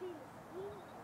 Never